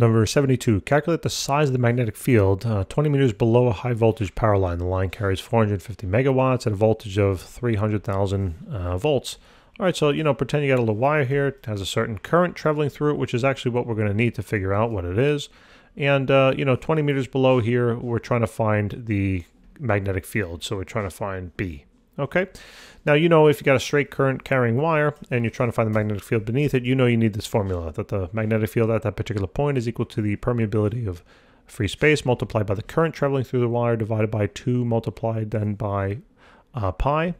Number 72, calculate the size of the magnetic field uh, 20 meters below a high voltage power line. The line carries 450 megawatts at a voltage of 300,000 uh, volts. All right, so, you know, pretend you got a little wire here. It has a certain current traveling through it, which is actually what we're going to need to figure out what it is. And, uh, you know, 20 meters below here, we're trying to find the magnetic field. So we're trying to find B. Okay. Now, you know, if you got a straight current carrying wire and you're trying to find the magnetic field beneath it, you know you need this formula that the magnetic field at that particular point is equal to the permeability of free space multiplied by the current traveling through the wire divided by 2 multiplied then by uh, pi,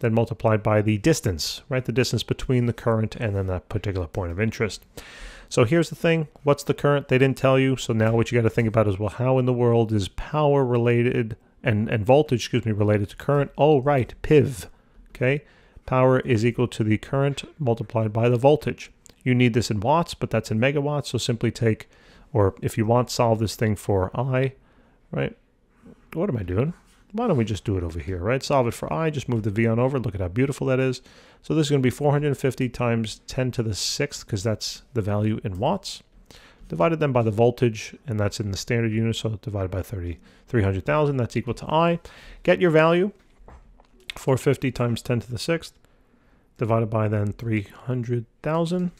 then multiplied by the distance, right? The distance between the current and then that particular point of interest. So here's the thing. What's the current? They didn't tell you. So now what you got to think about is, well, how in the world is power related and, and voltage, excuse me, related to current? All right, PIV. Okay, power is equal to the current multiplied by the voltage. You need this in watts, but that's in megawatts. So simply take, or if you want, solve this thing for I, right? What am I doing? Why don't we just do it over here, right? Solve it for I, just move the V on over. Look at how beautiful that is. So this is going to be 450 times 10 to the 6th, because that's the value in watts. Divided then by the voltage, and that's in the standard unit, so divided by 30, 300,000, that's equal to I. Get your value. 450 times 10 to the sixth, divided by then 300,000.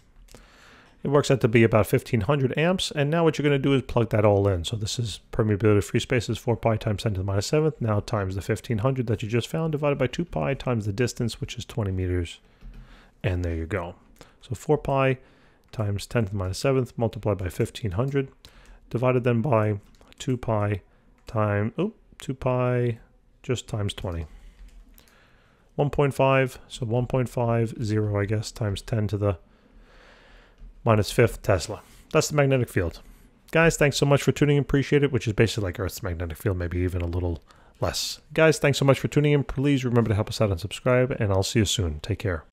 It works out to be about 1500 amps. And now what you're going to do is plug that all in. So this is permeability of free space is 4 pi times 10 to the minus 7th. Now times the 1500 that you just found divided by 2 pi times the distance, which is 20 meters. And there you go. So 4 pi times 10 to the minus 7th multiplied by 1500 divided then by 2 pi times, oh, 2 pi just times 20. 1.5, so 1.50, I guess, times 10 to the minus minus fifth Tesla. That's the magnetic field. Guys, thanks so much for tuning in. Appreciate it, which is basically like Earth's magnetic field, maybe even a little less. Guys, thanks so much for tuning in. Please remember to help us out and subscribe, and I'll see you soon. Take care.